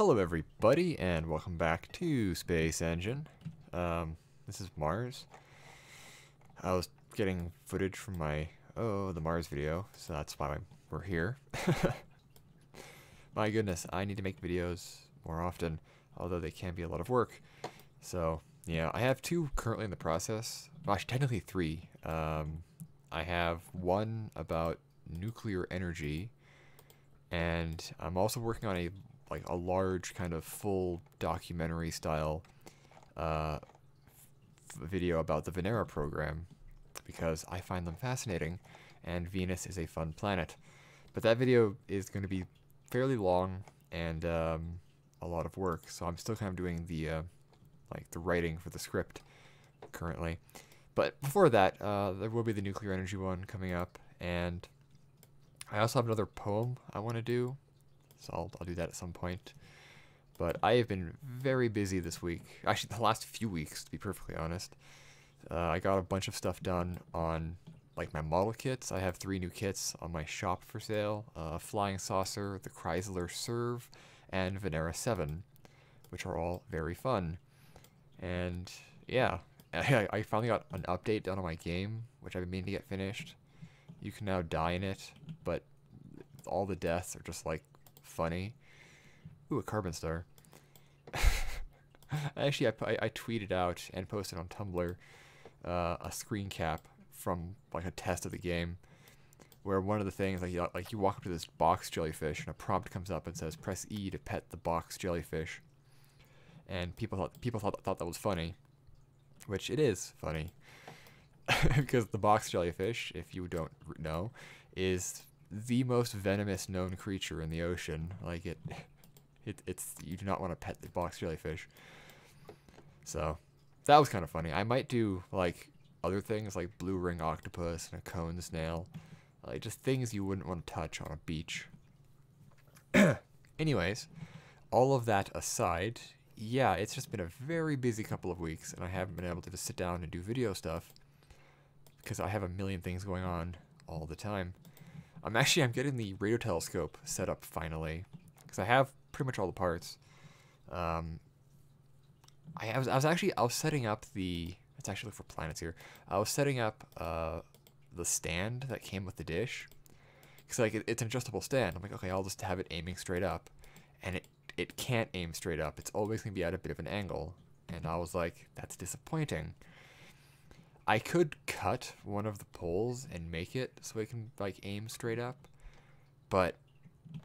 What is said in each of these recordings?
Hello everybody and welcome back to Space Engine. Um, this is Mars. I was getting footage from my, oh, the Mars video, so that's why we're here. my goodness, I need to make videos more often, although they can be a lot of work. So, yeah, I have two currently in the process. Actually, technically three. Um, I have one about nuclear energy, and I'm also working on a like a large kind of full documentary style uh, video about the Venera program because I find them fascinating and Venus is a fun planet. But that video is going to be fairly long and um, a lot of work, so I'm still kind of doing the uh, like the writing for the script currently. But before that, uh, there will be the nuclear energy one coming up, and I also have another poem I want to do so I'll, I'll do that at some point. But I have been very busy this week. Actually, the last few weeks, to be perfectly honest. Uh, I got a bunch of stuff done on like my model kits. I have three new kits on my shop for sale: uh, Flying Saucer, the Chrysler Serve, and Venera 7, which are all very fun. And yeah, I, I finally got an update done on my game, which I've been meaning to get finished. You can now die in it, but all the deaths are just like funny. Ooh, a carbon star. Actually, I, I, tweeted out and posted on Tumblr uh, a screen cap from like a test of the game, where one of the things like you, like you walk up to this box jellyfish and a prompt comes up and says press E to pet the box jellyfish, and people thought people thought thought that was funny, which it is funny, because the box jellyfish, if you don't know, is the most venomous known creature in the ocean. Like it, it it's you do not want to pet the box jellyfish. So that was kind of funny. I might do like other things like blue ring octopus and a cone snail, like just things you wouldn't want to touch on a beach. Anyways, all of that aside, yeah, it's just been a very busy couple of weeks, and I haven't been able to just sit down and do video stuff because I have a million things going on all the time. I'm actually I'm getting the radio telescope set up finally because I have pretty much all the parts. Um, I, was I was actually I was setting up the let's actually look for planets here. I was setting up uh, the stand that came with the dish because like it, it's an adjustable stand. I'm like okay I'll just have it aiming straight up, and it it can't aim straight up. It's always gonna be at a bit of an angle, and I was like that's disappointing. I could cut one of the poles and make it so it can like aim straight up, but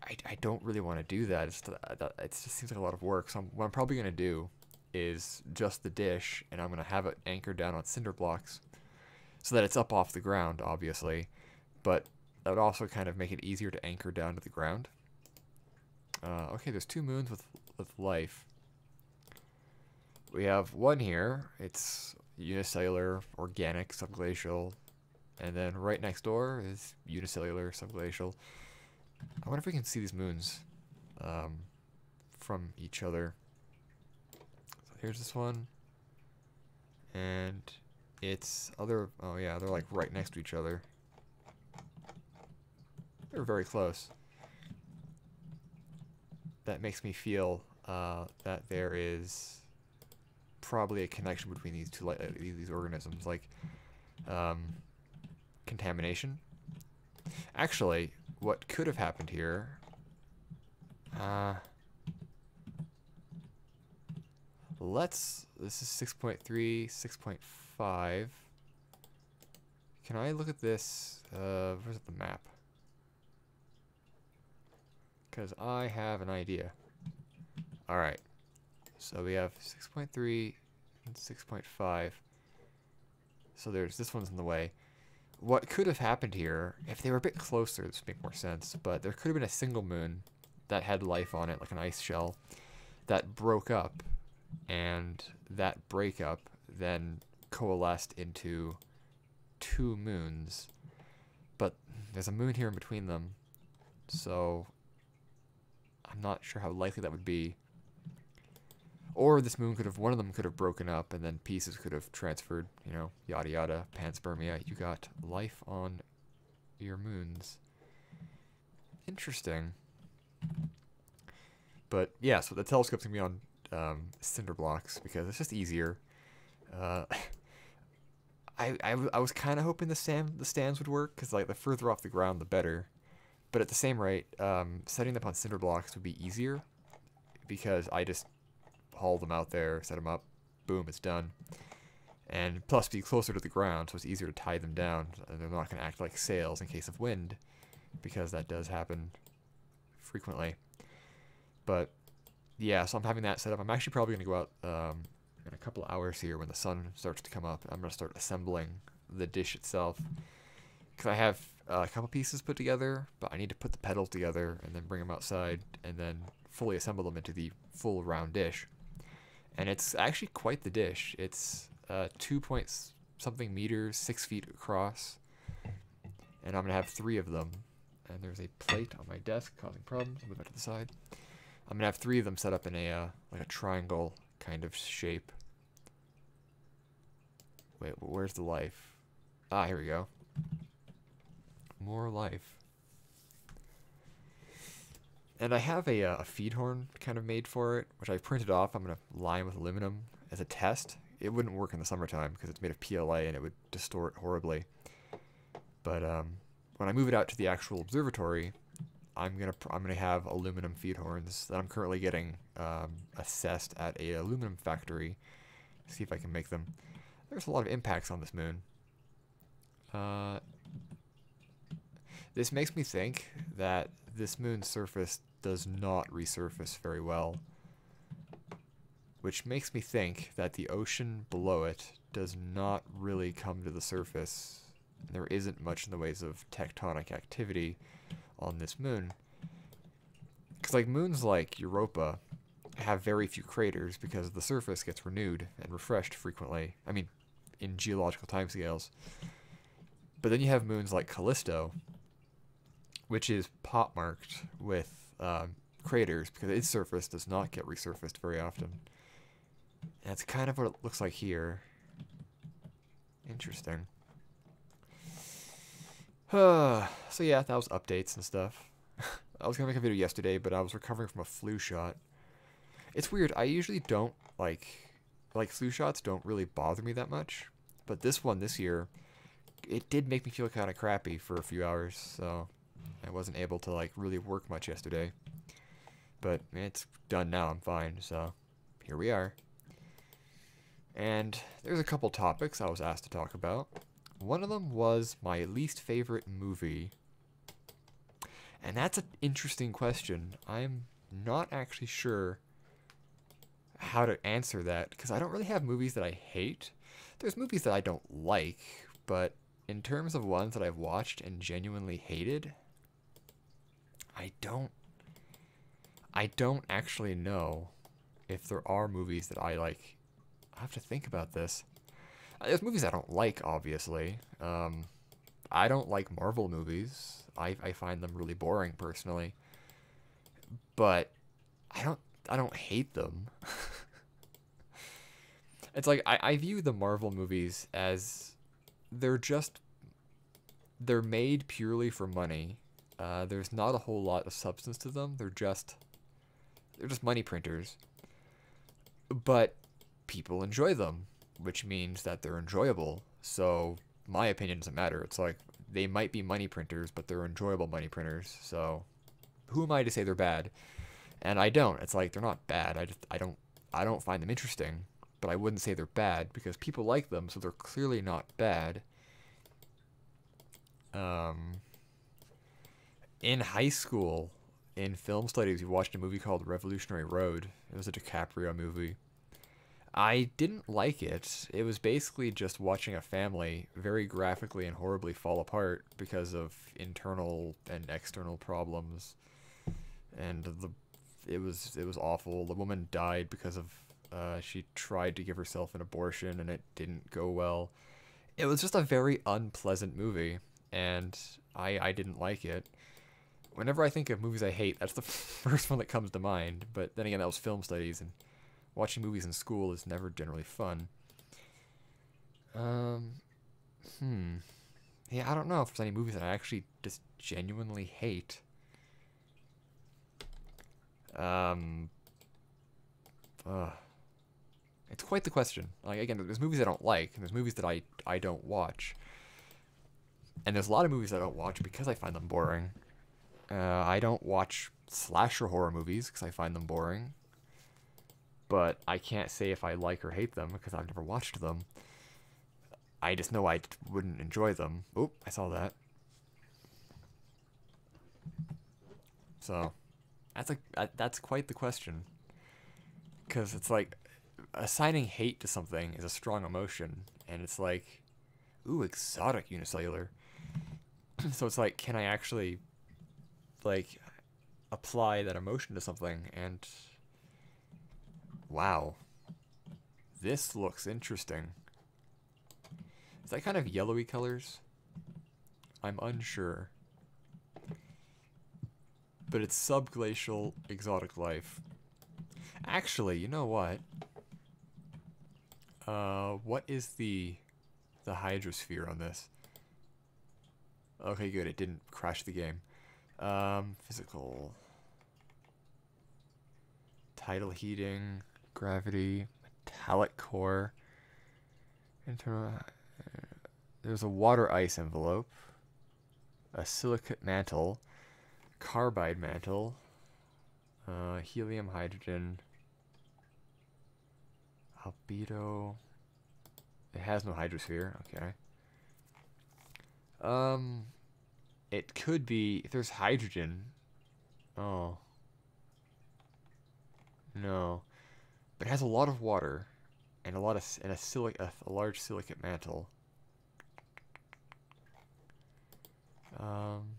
I, I don't really want to do that. It's, it just seems like a lot of work. So I'm, what I'm probably going to do is just the dish, and I'm going to have it anchored down on cinder blocks so that it's up off the ground, obviously, but that would also kind of make it easier to anchor down to the ground. Uh, okay, there's two moons with, with life. We have one here. It's unicellular, organic, subglacial. And then right next door is unicellular, subglacial. I wonder if we can see these moons um, from each other. So here's this one. And it's other, oh yeah, they're like right next to each other. They're very close. That makes me feel uh, that there is probably a connection between these two uh, these organisms, like um, contamination. Actually, what could have happened here? Uh, let's. This is 6.3, 6.5. Can I look at this? Uh, where's the map? Because I have an idea. Alright. So we have 6.3 and 6.5. So there's this one's in the way. What could have happened here, if they were a bit closer, this would make more sense, but there could have been a single moon that had life on it, like an ice shell, that broke up, and that breakup then coalesced into two moons. But there's a moon here in between them, so I'm not sure how likely that would be. Or this moon could have, one of them could have broken up and then pieces could have transferred, you know, yada yada, panspermia. You got life on your moons. Interesting. But yeah, so the telescope's gonna be on um, cinder blocks because it's just easier. Uh, I, I, I was kind of hoping the stand the stands would work because like the further off the ground the better, but at the same rate, um, setting them on cinder blocks would be easier because I just haul them out there, set them up, boom, it's done. And plus, be closer to the ground, so it's easier to tie them down, and they're not going to act like sails in case of wind, because that does happen frequently. But yeah, so I'm having that set up. I'm actually probably going to go out um, in a couple hours here when the sun starts to come up. I'm going to start assembling the dish itself, because I have uh, a couple pieces put together, but I need to put the petals together and then bring them outside and then fully assemble them into the full round dish. And it's actually quite the dish. It's uh, two points something meters, six feet across, and I'm gonna have three of them. And there's a plate on my desk causing problems. I'll move that to the side. I'm gonna have three of them set up in a uh, like a triangle kind of shape. Wait, where's the life? Ah, here we go. More life. And I have a, uh, a feed horn kind of made for it, which I printed off. I'm going to line with aluminum as a test. It wouldn't work in the summertime because it's made of PLA and it would distort horribly. But um, when I move it out to the actual observatory, I'm gonna I'm gonna have aluminum feed horns that I'm currently getting um, assessed at a aluminum factory. See if I can make them. There's a lot of impacts on this moon. Uh, this makes me think that this moon's surface does not resurface very well. Which makes me think that the ocean below it does not really come to the surface. And there isn't much in the ways of tectonic activity on this moon. Because like moons like Europa have very few craters because the surface gets renewed and refreshed frequently. I mean, in geological timescales. But then you have moons like Callisto, which is pot marked with um, craters because its surface does not get resurfaced very often. And that's kind of what it looks like here. Interesting. so yeah, that was updates and stuff. I was gonna make a video yesterday, but I was recovering from a flu shot. It's weird. I usually don't like like flu shots don't really bother me that much, but this one this year, it did make me feel kind of crappy for a few hours. So I wasn't able to like really work much yesterday. But it's done now, I'm fine, so here we are. And there's a couple topics I was asked to talk about. One of them was my least favorite movie. And that's an interesting question. I'm not actually sure how to answer that because I don't really have movies that I hate. There's movies that I don't like, but in terms of ones that I've watched and genuinely hated, I don't I don't actually know if there are movies that I like. I have to think about this. Uh, there's movies I don't like, obviously. Um, I don't like Marvel movies. I, I find them really boring personally. But I don't I don't hate them. it's like I, I view the Marvel movies as they're just they're made purely for money uh, there's not a whole lot of substance to them. They're just they're just money printers. But people enjoy them, which means that they're enjoyable. So my opinion doesn't matter. It's like they might be money printers, but they're enjoyable money printers. So who am I to say they're bad? And I don't. It's like they're not bad. I just I don't I don't find them interesting, but I wouldn't say they're bad because people like them, so they're clearly not bad. Um in high school, in film studies, we watched a movie called Revolutionary Road. It was a DiCaprio movie. I didn't like it. It was basically just watching a family very graphically and horribly fall apart because of internal and external problems. And the it was it was awful. The woman died because of uh, she tried to give herself an abortion and it didn't go well. It was just a very unpleasant movie and I I didn't like it whenever I think of movies I hate, that's the first one that comes to mind. But then again, that was film studies, and watching movies in school is never generally fun. Um, hmm. Yeah, I don't know if there's any movies that I actually just genuinely hate. Um, uh, it's quite the question. Like again, there's movies I don't like, and there's movies that I I don't watch. And there's a lot of movies I don't watch because I find them boring. Uh, I don't watch slasher horror movies because I find them boring. But I can't say if I like or hate them because I've never watched them. I just know I wouldn't enjoy them. Oop, I saw that. So, that's a that's quite the question. Because it's like assigning hate to something is a strong emotion, and it's like, ooh, exotic unicellular. so it's like, can I actually, like, apply that emotion to something? And wow, this looks interesting. Is that kind of yellowy colors? I'm unsure. But it's subglacial exotic life. Actually, you know what? Uh, what is the the hydrosphere on this? Okay, good. It didn't crash the game. Um, physical. Tidal heating, gravity, metallic core. Internal. Uh, there's a water ice envelope, a silicate mantle, carbide mantle, uh, helium, hydrogen, albedo. It has no hydrosphere. Okay. Um, it could be if there's hydrogen. Oh. No, but it has a lot of water, and a lot of and a silic a, a large silicate mantle. Um,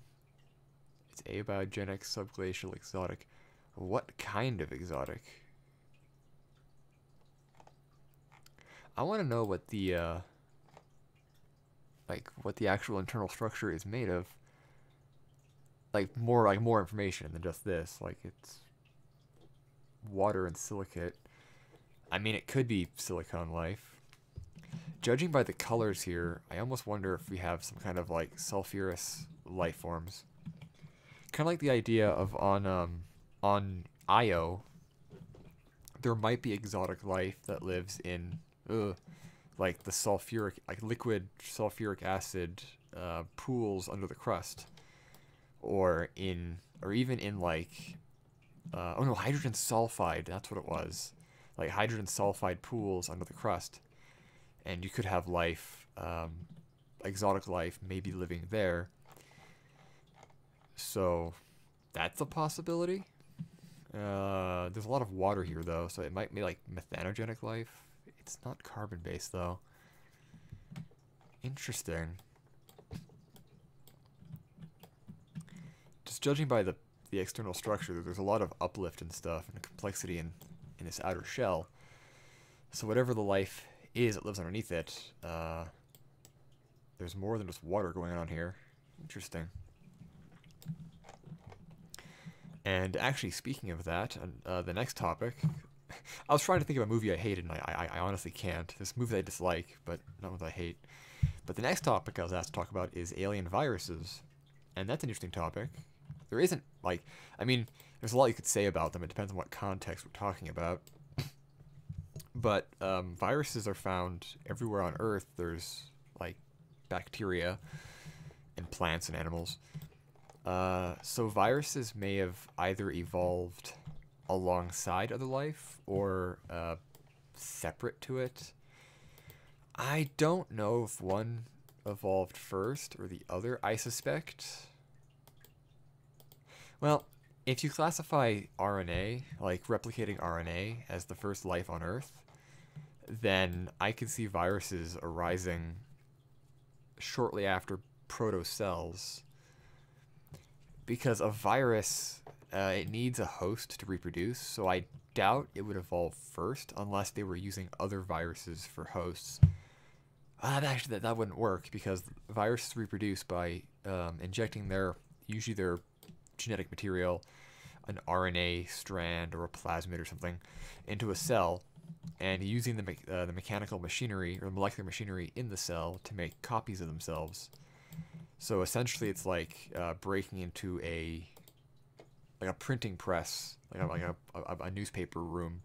it's abiogenic, subglacial, exotic. What kind of exotic? I want to know what the uh, like what the actual internal structure is made of. Like more like more information than just this. Like it's water and silicate. I mean, it could be silicon life. Judging by the colors here, I almost wonder if we have some kind of like sulfurous life forms. Kind of like the idea of on um, on Io, there might be exotic life that lives in ugh, like the sulfuric, like liquid sulfuric acid uh, pools under the crust, or in, or even in like, uh, oh no, hydrogen sulfide. That's what it was, like hydrogen sulfide pools under the crust, and you could have life, um, exotic life, maybe living there. So, that's a possibility. Uh, there's a lot of water here though, so it might be like methanogenic life. It's not carbon-based, though. Interesting. Just judging by the, the external structure, there's a lot of uplift and stuff and complexity in, in this outer shell. So whatever the life is that lives underneath it, uh, there's more than just water going on here. Interesting. And actually, speaking of that, uh, the next topic I was trying to think of a movie I hated, and I, I, I honestly can't. This movie I dislike, but not one I hate. But the next topic I was asked to talk about is alien viruses, and that's an interesting topic. There isn't like, I mean, there's a lot you could say about them. It depends on what context we're talking about. but um, viruses are found everywhere on Earth. There's like bacteria and plants and animals. Uh, so viruses may have either evolved alongside other life or uh, separate to it. I don't know if one evolved first or the other. I suspect. Well, if you classify RNA, like replicating RNA, as the first life on Earth, then I can see viruses arising shortly after protocells. Because a virus uh, it needs a host to reproduce, so I doubt it would evolve first unless they were using other viruses for hosts. Uh, actually, that, that wouldn't work because viruses reproduce by um, injecting their, usually their genetic material, an RNA strand or a plasmid or something, into a cell, and using the, me uh, the mechanical machinery or the molecular machinery in the cell to make copies of themselves. So essentially, it's like uh, breaking into a like a printing press, like a, like a, a, a newspaper room,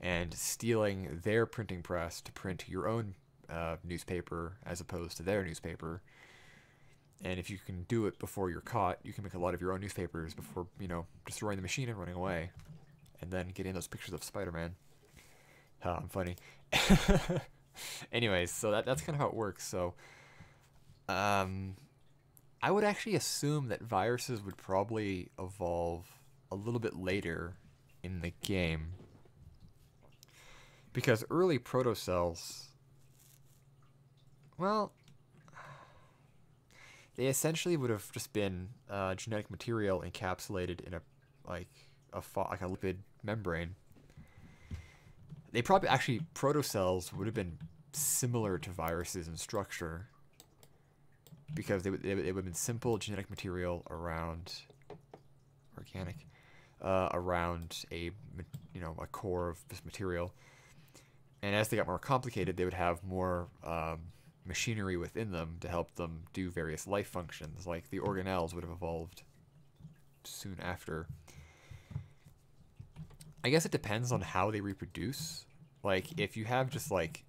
and stealing their printing press to print your own uh, newspaper as opposed to their newspaper. And if you can do it before you're caught, you can make a lot of your own newspapers before you know destroying the machine and running away, and then getting those pictures of Spider-Man. Oh, I'm funny. Anyways, so that that's kind of how it works. So, um, I would actually assume that viruses would probably evolve a little bit later in the game. Because early protocells, well, they essentially would have just been uh, genetic material encapsulated in a like a like a lipid membrane. They probably actually protocells would have been similar to viruses in structure because they would, they would, have been simple genetic material around organic uh, around a you know a core of this material and as they got more complicated they would have more um, machinery within them to help them do various life functions like the organelles would have evolved soon after. I guess it depends on how they reproduce. Like if you have just like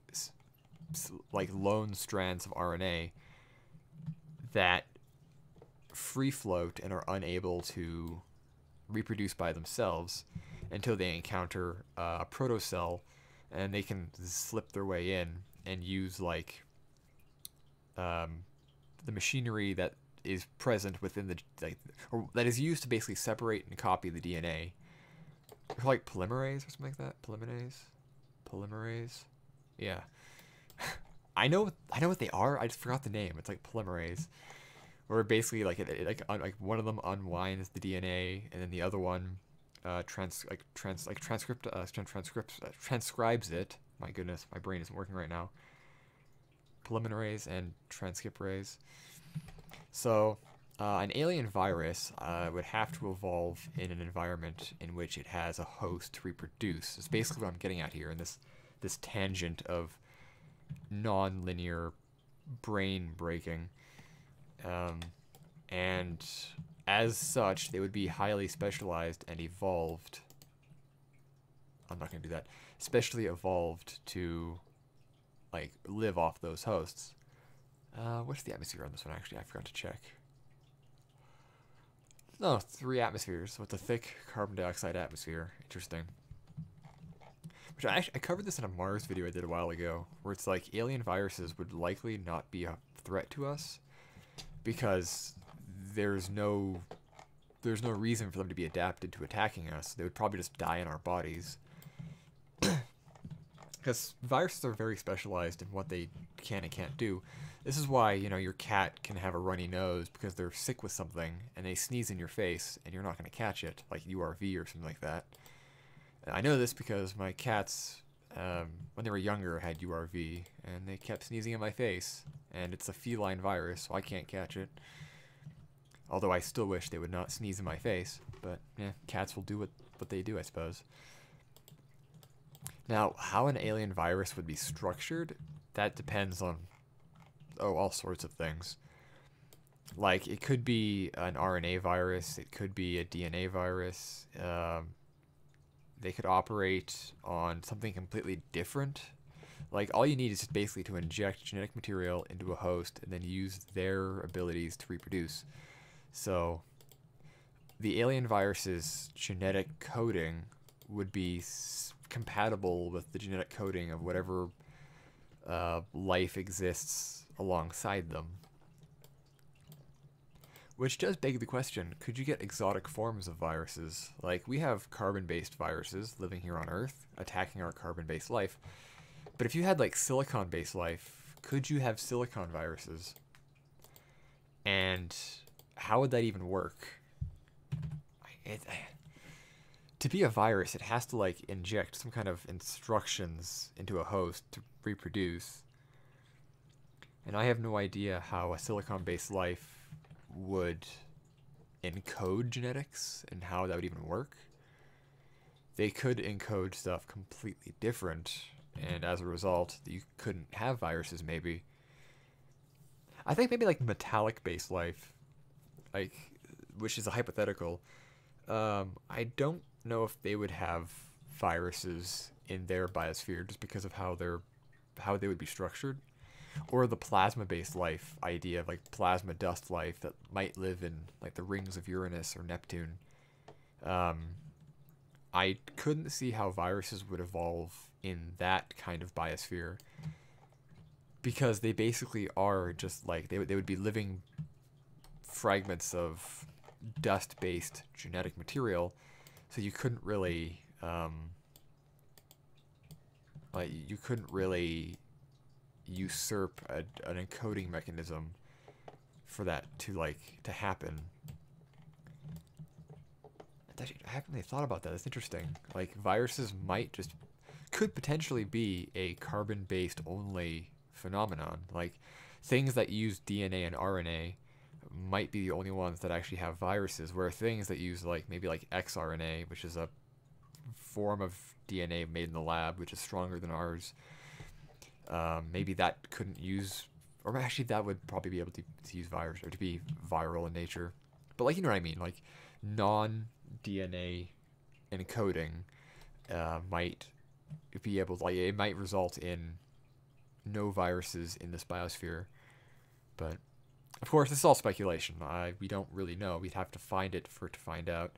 like lone strands of RNA that free float and are unable to reproduce by themselves until they encounter uh, a protocell and they can slip their way in and use like um, the machinery that is present within the like, or that is used to basically separate and copy the DNA. Like polymerase or something like that. Polymerase, polymerase. Yeah. I know I know what they are. I just forgot the name. It's like polymerase, where basically like it, it like un, like one of them unwinds the DNA, and then the other one uh, trans like trans like transcript uh, transcripts uh, transcribes it. My goodness, my brain isn't working right now. Polymerase and transcriptase. So, uh, an alien virus uh, would have to evolve in an environment in which it has a host to reproduce. It's basically what I'm getting at here in this this tangent of non-linear brain breaking um, and as such they would be highly specialized and evolved i'm not going to do that especially evolved to like live off those hosts. Uh, what's the atmosphere on this one? Actually i forgot to check. No three atmospheres with a thick carbon dioxide atmosphere. Interesting. Which I actually I covered this in a Mars video I did a while ago, where it's like alien viruses would likely not be a threat to us because there's no there's no reason for them to be adapted to attacking us. They would probably just die in our bodies. Because viruses are very specialized in what they can and can't do. This is why, you know, your cat can have a runny nose because they're sick with something and they sneeze in your face and you're not going to catch it, like URV or something like that. I know this because my cats, um, when they were younger, had URV, and they kept sneezing in my face. And it's a feline virus, so I can't catch it. Although I still wish they would not sneeze in my face. But, yeah, cats will do what, what they do, I suppose. Now, how an alien virus would be structured, that depends on, oh, all sorts of things. Like, it could be an RNA virus, it could be a DNA virus, um, they could operate on something completely different. Like all you need is basically to inject genetic material into a host and then use their abilities to reproduce. So the alien virus's genetic coding would be compatible with the genetic coding of whatever uh, life exists alongside them. Which does beg the question, could you get exotic forms of viruses? Like, we have carbon-based viruses living here on Earth, attacking our carbon-based life. But if you had, like, silicon-based life, could you have silicon viruses? And how would that even work? It, to be a virus, it has to, like, inject some kind of instructions into a host to reproduce. And I have no idea how a silicon-based life would encode genetics and how that would even work. They could encode stuff completely different, and as a result, you couldn't have viruses, maybe. I think maybe like metallic based life, like, which is a hypothetical. Um, I don't know if they would have viruses in their biosphere just because of how they're how they would be structured or the plasma based life idea of like plasma dust life that might live in like the rings of Uranus or Neptune. Um, I couldn't see how viruses would evolve in that kind of biosphere because they basically are just like they, they would be living fragments of dust based genetic material so you couldn't really um, like you couldn't really usurp a, an encoding mechanism for that to like to happen. Actually, I haven't really thought about that. That's interesting. Like viruses might just could potentially be a carbon-based only phenomenon. Like things that use DNA and RNA might be the only ones that actually have viruses, where things that use like maybe like XNA, which is a form of DNA made in the lab, which is stronger than ours, um, maybe that couldn't use, or actually that would probably be able to, to use virus or to be viral in nature. But like you know what I mean, like non DNA encoding uh, might be able to, like it might result in no viruses in this biosphere, but of course, this is all speculation. I, we don't really know. We'd have to find it for to find out.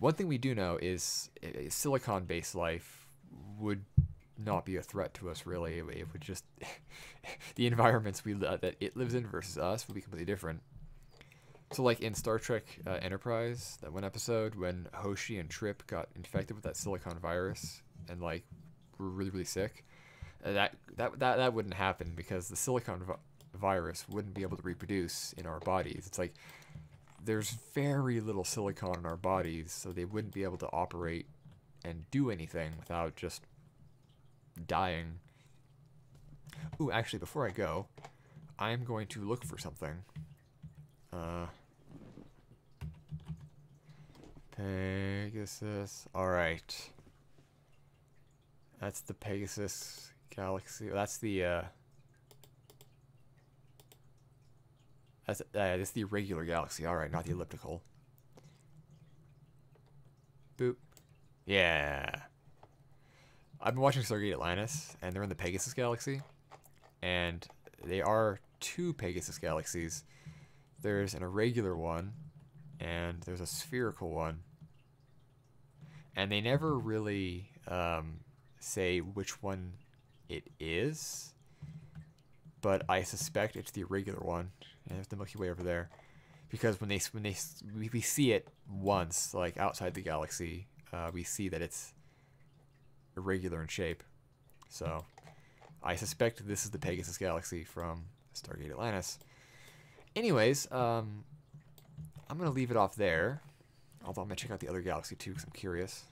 One thing we do know is silicon-based life would not be a threat to us really. It, would just the environments we uh, that it lives in versus us would be completely different. So like in Star Trek uh, Enterprise, that one episode when Hoshi and Trip got infected with that silicon virus and like were really really sick, uh, that that that that wouldn't happen because the silicon virus wouldn't be able to reproduce in our bodies. It's like there's very little silicon in our bodies, so they wouldn't be able to operate and do anything without just dying. Ooh, actually, before I go, I'm going to look for something. Uh, Pegasus. Alright. That's the Pegasus galaxy. That's the, uh... That's, uh, that's the irregular galaxy. Alright, not the elliptical. Boop. Yeah. I've been watching Stargate Atlantis, and they're in the Pegasus Galaxy, and they are two Pegasus galaxies. There's an irregular one, and there's a spherical one. And they never really um, say which one it is, but I suspect it's the irregular one. And there's the Milky Way over there, because when they when they we see it once, like outside the galaxy, uh, we see that it's irregular in shape. So I suspect this is the Pegasus Galaxy from Stargate Atlantis. Anyways, um, I'm to leave it off there. Although I'm to check out the other galaxy too because I'm curious.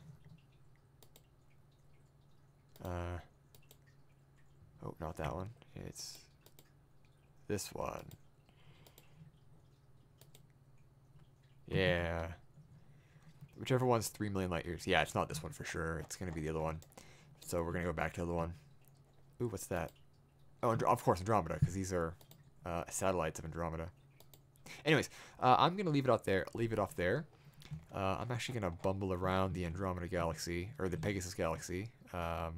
Uh, oh, not that one. It's this one. Yeah. Whichever one's 3 million light years. Yeah, it's not this one for sure. It's going to be the other one. So we're going to go back to the other one. Ooh, what's that? Oh, of course, Andromeda, because these are uh, satellites of Andromeda. Anyways, uh, I'm going to leave it off there. Leave it off there. Uh, I'm actually going to bumble around the Andromeda Galaxy, or the Pegasus Galaxy, um,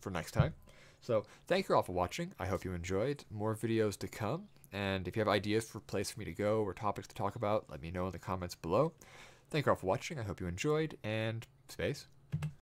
for next time. So, thank you all for watching. I hope you enjoyed. More videos to come. And if you have ideas for place for me to go or topics to talk about, let me know in the comments below. Thank you all for watching. I hope you enjoyed, and space.